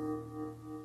うん。